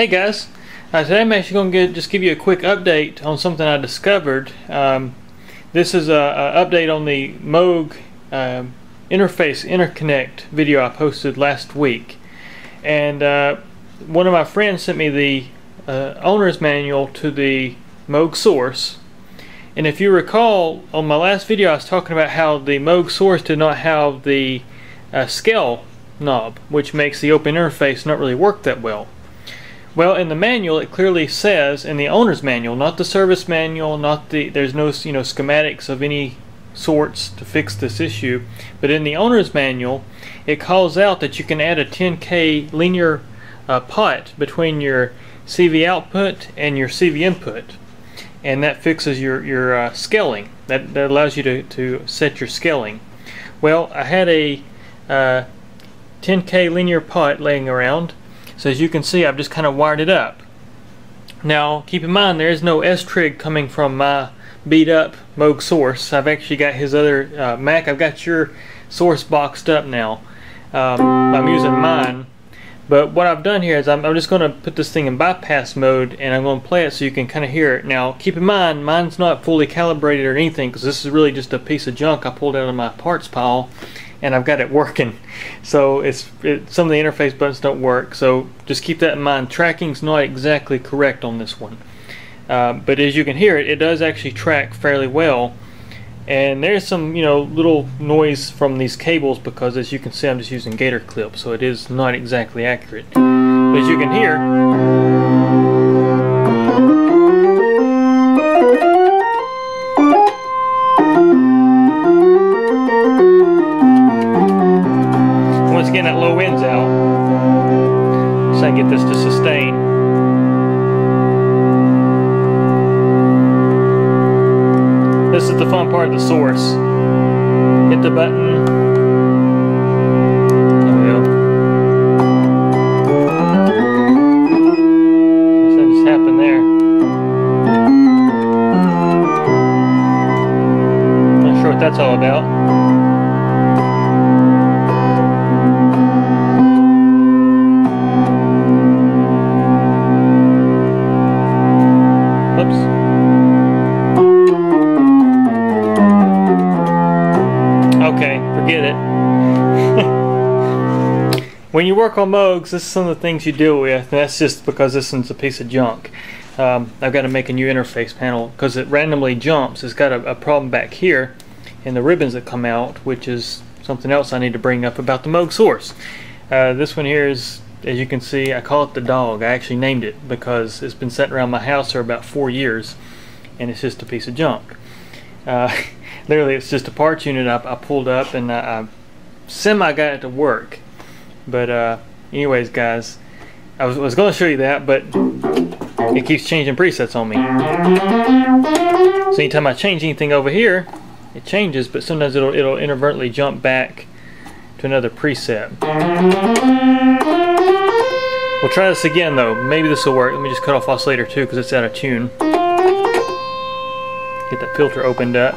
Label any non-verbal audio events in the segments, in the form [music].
Hey guys, uh, today I'm actually going to just give you a quick update on something I discovered. Um, this is a, update on the Moog um, interface interconnect video I posted last week. And uh, one of my friends sent me the uh, owner's manual to the Moog source. And if you recall, on my last video I was talking about how the Moog source did not have the uh, scale knob, which makes the open interface not really work that well. Well, in the manual, it clearly says in the owner's manual, not the service manual, not the there's no you know schematics of any sorts to fix this issue, but in the owner's manual, it calls out that you can add a 10k linear uh, pot between your CV output and your CV input, and that fixes your your uh, scaling. That that allows you to to set your scaling. Well, I had a uh, 10k linear pot laying around so as you can see, I've just kind of wired it up. Now, keep in mind, there is no S-Trig coming from my beat up Moog source. I've actually got his other uh, Mac. I've got your source boxed up now. Um, I'm using mine. But what I've done here is I'm, I'm just going to put this thing in bypass mode and I'm going to play it so you can kind of hear it. Now keep in mind mine's not fully calibrated or anything because this is really just a piece of junk I pulled out of my parts pile and I've got it working. So it's it, some of the interface buttons don't work. So just keep that in mind. Tracking's not exactly correct on this one. Uh, but as you can hear it, it does actually track fairly well. And there's some, you know, little noise from these cables because as you can see I'm just using gator clip, so it is not exactly accurate. But as you can hear, getting that low winds out. So I get this to sustain. This is the fun part of the source. Hit the button. There we go. That just happened there. Not sure what that's all about. Forget it. [laughs] when you work on Moogs, this is some of the things you deal with, and that's just because this one's a piece of junk. Um, I've got to make a new interface panel because it randomly jumps. It's got a, a, problem back here in the ribbons that come out, which is something else I need to bring up about the Moog source. Uh, this one here is, as you can see, I call it the dog. I actually named it because it's been sitting around my house for about four years, and it's just a piece of junk. Uh, [laughs] literally it's just a parts unit I, I pulled up and I, I semi got it to work. But uh, anyways guys I was, was going to show you that but it keeps changing presets on me. So anytime I change anything over here it changes but sometimes it'll, it'll inadvertently jump back to another preset. We'll try this again though. Maybe this will work. Let me just cut off oscillator too because it's out of tune. Get that filter opened up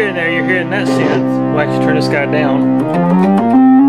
hearing there, you're hearing that synth. We'll actually turn this guy down.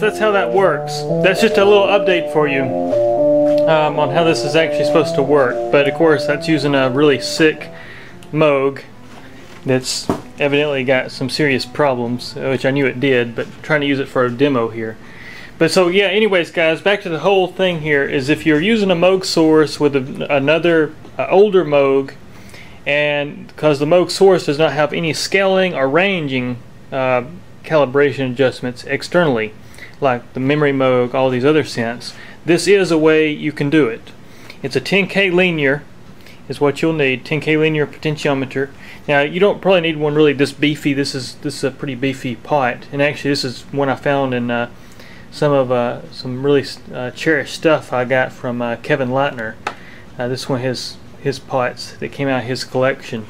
That's how that works. That's just a little update for you um, on how this is actually supposed to work. But of course, that's using a really sick Moog that's evidently got some serious problems, which I knew it did, but trying to use it for a demo here. But so yeah, anyways guys, back to the whole thing here is if you're using a Moog source with a, another uh, older Moog, and because the Moog source does not have any scaling or ranging uh, calibration adjustments externally, like the Memorymoog, all these other synths, this is a way you can do it. It's a 10K linear is what you'll need, 10K linear potentiometer. Now you don't probably need one really this beefy. This is this is a pretty beefy pot, and actually this is one I found in uh, some of uh, some really uh, cherished stuff I got from uh, Kevin Lightner. Uh, this one his his pots that came out of his collection.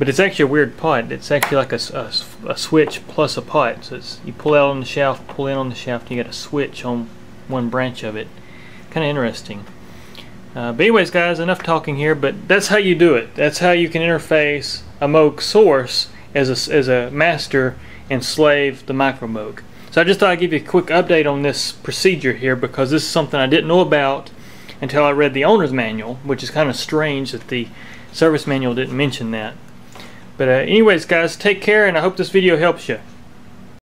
But it's actually a weird pot. It's actually like a, a, a, switch plus a pot. So it's, you pull out on the shaft, pull in on the shaft, and you got a switch on one branch of it. Kind of interesting. Uh, but anyways, guys, enough talking here. But that's how you do it. That's how you can interface a Moog source as a, as a master and slave the Micromoog. So I just thought I'd give you a quick update on this procedure here because this is something I didn't know about until I read the owner's manual, which is kind of strange that the service manual didn't mention that. But uh, anyways, guys, take care, and I hope this video helps you.